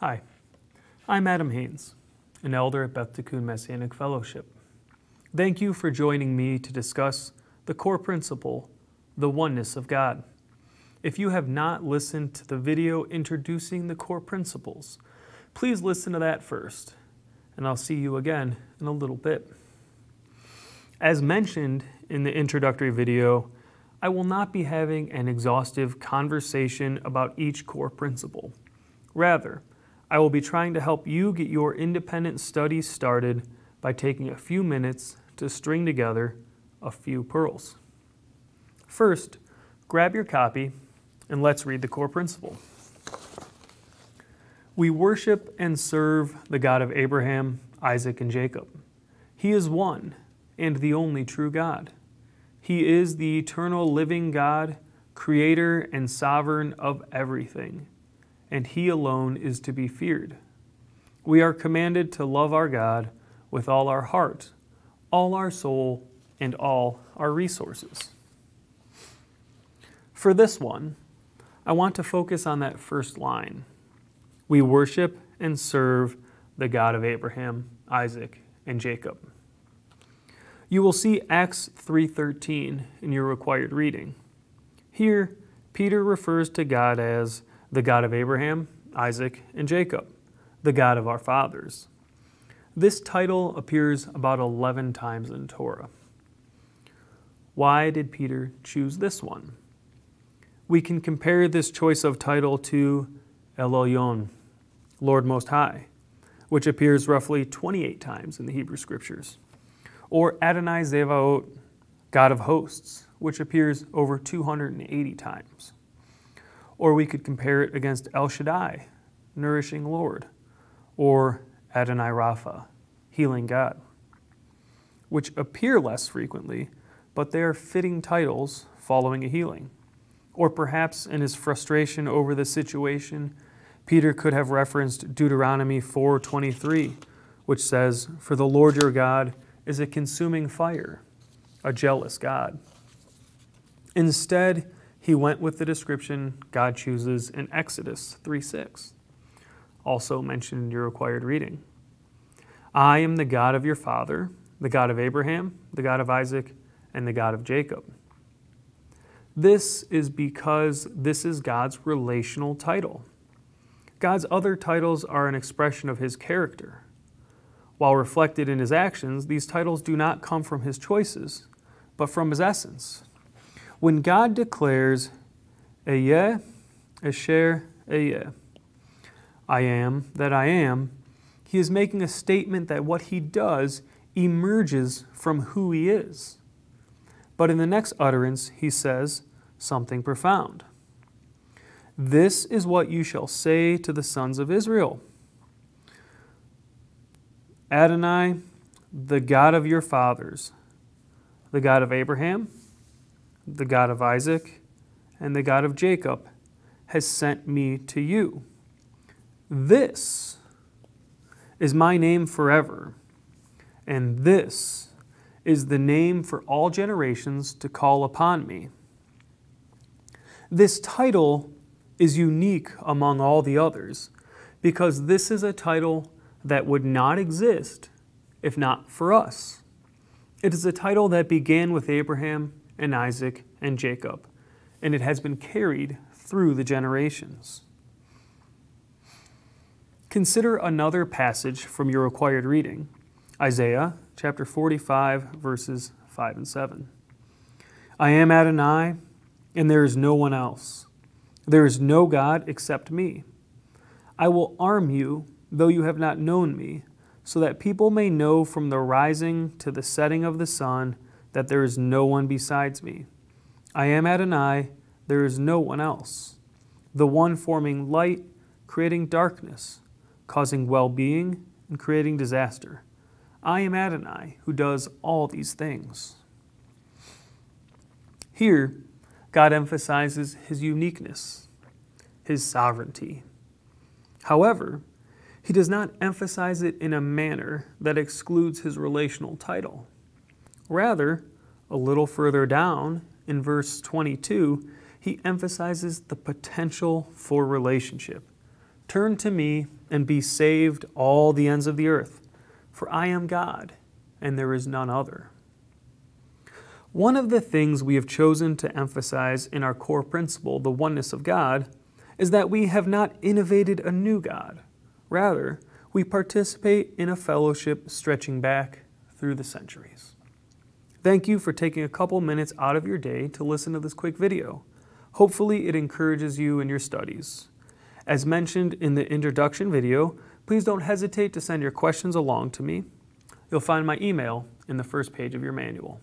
Hi, I'm Adam Haynes, an elder at Beth Tikkun Messianic Fellowship. Thank you for joining me to discuss the core principle, the oneness of God. If you have not listened to the video introducing the core principles, please listen to that first, and I'll see you again in a little bit. As mentioned in the introductory video, I will not be having an exhaustive conversation about each core principle. Rather, I will be trying to help you get your independent studies started by taking a few minutes to string together a few pearls. First, grab your copy and let's read the core principle. We worship and serve the God of Abraham, Isaac, and Jacob. He is one and the only true God. He is the eternal living God, creator and sovereign of everything and He alone is to be feared. We are commanded to love our God with all our heart, all our soul, and all our resources. For this one, I want to focus on that first line. We worship and serve the God of Abraham, Isaac, and Jacob. You will see Acts 3:13 in your required reading. Here, Peter refers to God as the God of Abraham, Isaac, and Jacob, the God of our fathers. This title appears about 11 times in Torah. Why did Peter choose this one? We can compare this choice of title to El Elyon, Lord Most High, which appears roughly 28 times in the Hebrew Scriptures, or Adonai Zevaot, God of Hosts, which appears over 280 times. Or we could compare it against El Shaddai, nourishing Lord, or Adonai Rapha, healing God, which appear less frequently, but they are fitting titles following a healing. Or perhaps in his frustration over the situation, Peter could have referenced Deuteronomy 4:23, which says, "For the Lord your God is a consuming fire, a jealous God." Instead, he went with the description God chooses in Exodus 3:6, also mentioned in your required reading. I am the God of your father, the God of Abraham, the God of Isaac, and the God of Jacob. This is because this is God's relational title. God's other titles are an expression of his character. While reflected in his actions, these titles do not come from his choices, but from his essence. When God declares, Ehyeh, Asher, Ehyeh, I am that I am, he is making a statement that what he does emerges from who he is. But in the next utterance, he says something profound. This is what you shall say to the sons of Israel Adonai, the God of your fathers, the God of Abraham, the God of Isaac, and the God of Jacob, has sent me to you. This is my name forever, and this is the name for all generations to call upon me. This title is unique among all the others because this is a title that would not exist if not for us. It is a title that began with Abraham and Isaac and Jacob, and it has been carried through the generations. Consider another passage from your required reading Isaiah chapter 45, verses 5 and 7. I am Adonai, and there is no one else. There is no God except me. I will arm you, though you have not known me, so that people may know from the rising to the setting of the sun that there is no one besides me. I am Adonai, there is no one else. The one forming light, creating darkness, causing well being, and creating disaster. I am Adonai, who does all these things. Here, God emphasizes his uniqueness, his sovereignty. However, he does not emphasize it in a manner that excludes his relational title. Rather, a little further down in verse 22, he emphasizes the potential for relationship Turn to me and be saved, all the ends of the earth, for I am God, and there is none other. One of the things we have chosen to emphasize in our core principle, the oneness of God, is that we have not innovated a new God. Rather, we participate in a fellowship stretching back through the centuries. Thank you for taking a couple minutes out of your day to listen to this quick video. Hopefully, it encourages you in your studies. As mentioned in the introduction video, please don't hesitate to send your questions along to me. You'll find my email in the first page of your manual.